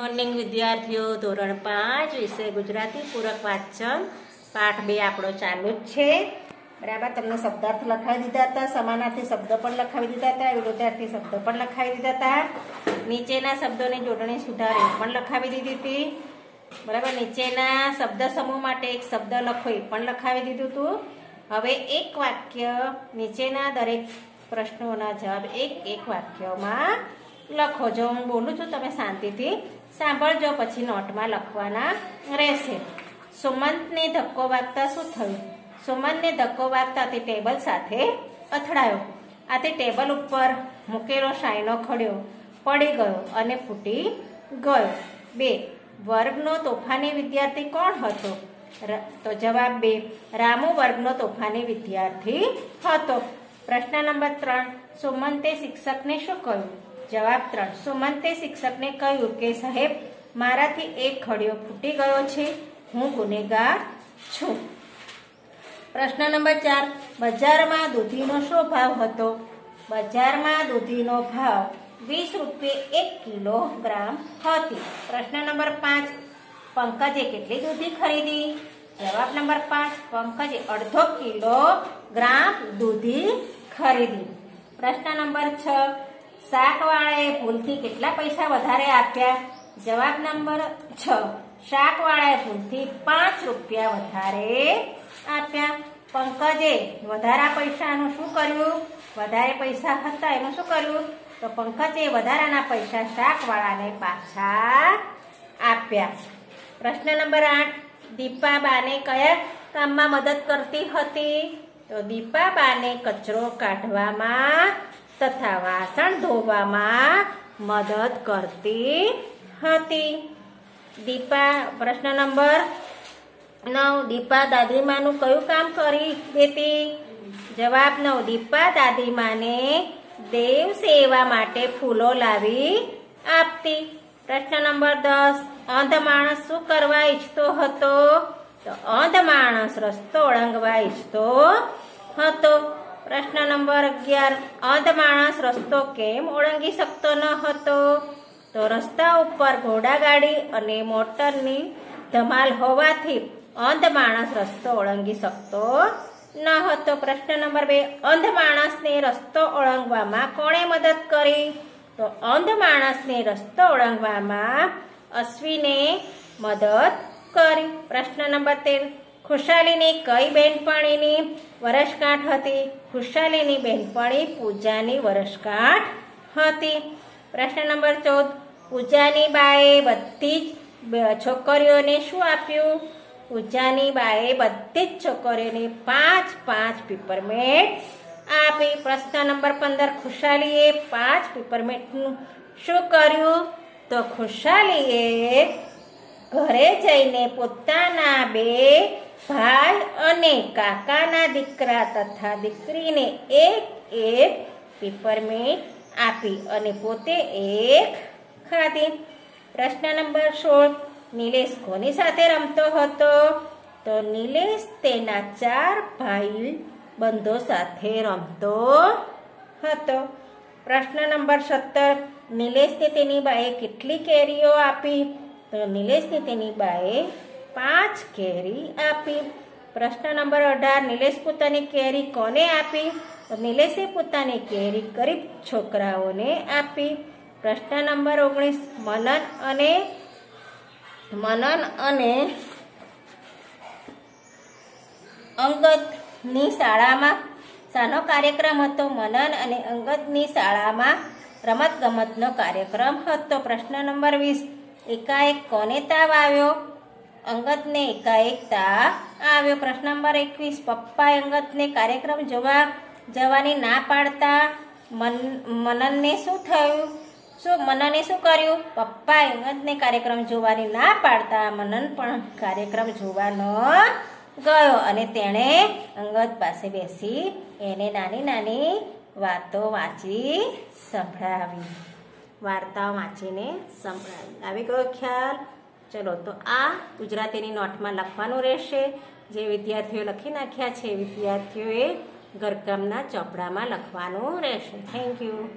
Morning વિદ્યાર્થીઓ. ધોરણ પાંચ, વિષય ગુજરાતી, પૂરક વાંચન. પાઠ બે આપણો ચાલુ જ છે. બરાબર, તમને શબ્દાર્થ લખાવી દીધા હતા, સમાનાર્થી શબ્દ પણ લખાવી દીધા હતા, વિરોધાર્થી શબ્દ પણ લખાવી દીધા હતા. નીચેના શબ્દોની જોડણી સુધારે પણ લખાવી દીધી હતી. બરાબર, નીચેના શબ્દ સમૂહ માટે એક શબ્દ લખો એ પણ લખાવી દીધું હતું. હવે એક વાક્ય, નીચેના દરેક પ્રશ્નોના જવાબ એક એક વાક્યમાં લખો. જો હું બોલું છું, તમે શાંતિથી સાંભળજો પછી નોટમાં લખવાના રહેશે. સુમંતને ધક્કો વાગતા શું થયું? સુમંતને ધક્કો વાગતા તે ટેબલ સાથે અથડાયો. આથી ટેબલ ઉપર મૂકેલો શાયનો ખડ્યો, પડી ગયો અને ફૂટી ગયો. બે, વર્ગનો તોફાની વિદ્યાર્થી કોણ હતો? તો જવાબ બે, રામુ વર્ગનો તોફાની વિદ્યાર્થી હતો. પ્રશ્ન નંબર ત્રણ, સુમંતે શિક્ષકને શું કહ્યું? જવાબ ત્રણ સુમંતે શિક્ષકને કહ્યું કે, સાહેબ, મારાથી એક ખડિયો ફૂટી ગયો છે. હું ગુનેગાર છું. પ્રશ્ન નંબર ચાર. બજારમાં દૂધીનો શું ભાવ હતો? બજારમાં દૂધીનો ભાવ વીસ રૂપિયે એક કિલોગ્રામ હતી. પ્રશ્ન નંબર પાંચ. પંકજે કેટલી દૂધી ખરીદી? જવાબ નંબર પાંચ. પંકજે અડધો કિલો ગ્રામ દૂધી ખરીદી. પ્રશ્ન નંબર છ. શાકવાળાએ ભૂલથી કેટલા પૈસા વધારે આપ્યા? જવાબ નંબર છ. શાકવાળાએ ભૂલથી પાંચ રૂપિયા વધારે આપ્યા. પંકજે વધારા પૈસાનું શું કર્યું? વધારે પૈસા હતા, એનું શું કર્યું? તો પંકજે વધારાના પૈસા શાકવાળાને પાછા આપ્યા. પ્રશ્ન નંબર આઠ. દીપાબાને કયા કામમાં મદદ કરતી હતી? તો દીપાબાને કચરો કાઢવામાં તથા વાસણ ધોવામાં મદદ કરતી હતી. દીપા, પ્રશ્ન નંબર નવ, દીપા દાદીમાનું કયું કામ કરી દેતી? જવાબ નવ, દીપા દાદીમાને દેવ સેવા માટે ફૂલો લાવી આપતી. પ્રશ્ન નંબર દસ, અંધ માણસ શું કરવા ઈચ્છતો હતો? તો અંધ માણસ રસ્તો ઓળંગવા ઈચ્છતો હતો. પ્રશ્ન નંબર અગિયાર. અંધ માણસ રસ્તો કેમ ઓળંગી શકતો ન હતો? તો રસ્તા ઉપર ઘોડાગાડી અને મોટરની ધમાલ હોવાથી અંધ માણસ રસ્તો ઓળંગી શકતો ન હતો. પ્રશ્ન નંબર બે. અંધ માણસને રસ્તો ઓળંગવામાં કોણે મદદ કરી? તો અંધ માણસને રસ્તો ઓળંગવામાં અશ્વિને મદદ કરી. પ્રશ્ન નંબર તેર. ખુશાલીની કઈ બેનપણીની વરસગાંઠ હતી? ખુશાલીની બેનપણી પૂજાની વરસગાંઠ હતી. પ્રશ્ન નંબર ચૌદ. પૂજાની બાએ બધી જ છોકરીઓને શું આપ્યું? પૂજાની બાએ બધી જ છોકરીઓને પાંચ પાંચ પીપરમેન્ટ આપી. પ્રશ્ન નંબર પંદર. ખુશાલીએ પાંચ પીપરમેન્ટનું શું કર્યું? તો ખુશાલીએ ઘરે જઈને પોતાના બે ભાઈ અને કાકાના દીકરા તથા દીકરીને એક એક પીપરમેન્ટ આપી અને પોતે એક ખાધી. પ્રશ્ન નંબર સોળ. નિલેશ કોની સાથે રમતો હતો? તો નિલેશ તેના ચાર ભાઈ બંધો સાથે રમતો હતો. પ્રશ્ન નંબર સત્તર. નિલેશને તેની બાએ કેટલી કેરીઓ આપી? તો નિલેશને તેની બાએ પાંચ કેરી આપી. પ્રશ્ન નંબર અઢાર, નિલેશ પોતાની કેરી કોને આપી? તો નિલેશે પોતાની કેરી ગરીબ છોકરાઓને આપી. પ્રશ્ન નંબર ઓગણીસ, મનન અને મનન અને અંગતની શાળામાં શાનો કાર્યક્રમ હતો. મનન અને અંગતની શાળામાં રમત ગમતનો કાર્યક્રમ હતો. પ્રશ્ન નંબર વીસ, એકાએક કોને તાવ આવ્યો? અંગતને એકાએક તાવ આવ્યો. પ્રશ્ન નંબર એકવીસ, પપ્પાએ અંગતને કાર્યક્રમ જોવા જવાની ના પાડતા મન, મનનને શું થયું? શું, મનને શું કર્યું? પપ્પાએ અંગતને કાર્યક્રમ જોવાની ના પાડતા મનન પણ કાર્યક્રમ જોવાનો ગયો. અને તેણે અંગત પાસે બેસી એને નાની નાની વાતો વાંચી સંભળાવી. વાર્તાઓ વાંચીને સંભળાવી. આવી ગયો ખ્યાલ? ચલો, તો આ ગુજરાતીની નોટમાં લખવાનું રહેશે. જે વિદ્યાર્થીઓ લખી નાખ્યા છે વિદ્યાર્થીઓએ ઘરકામના ચોપડામાં લખવાનું રહેશે. Thank you